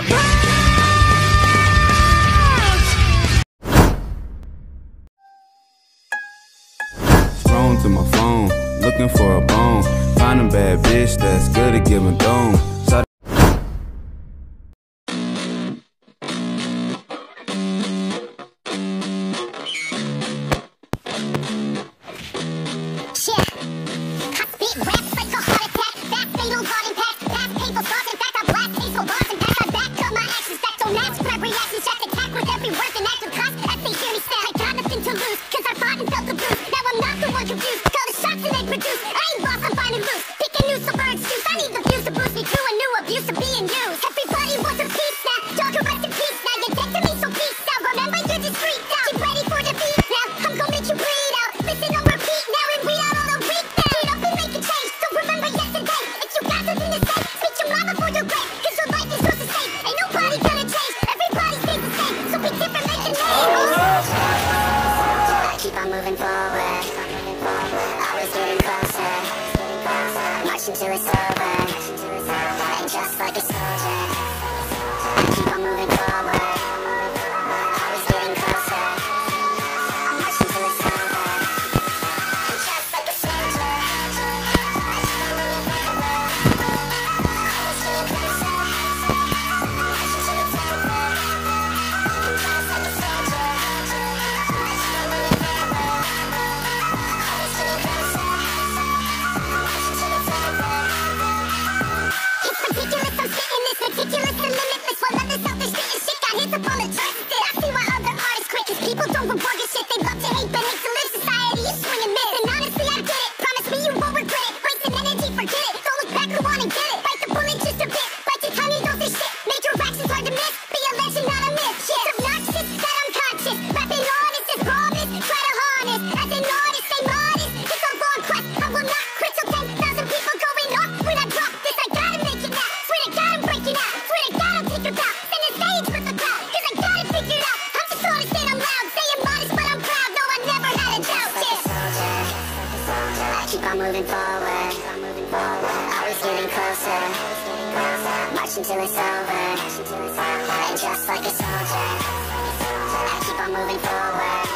my to my phone, looking for a bone. Find a bad bitch that's good at giving dome. got the do it so just like a If people don't report bugger shit, they keep on moving forward. I was getting closer, marching till it's over. And just like a soldier, I keep on moving forward.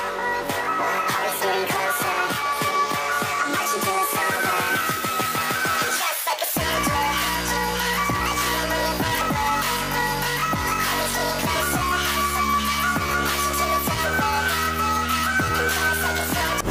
I getting closer, marching just like a soldier, I keep on moving forward. I was closer, marching till it's over. And just like a soldier.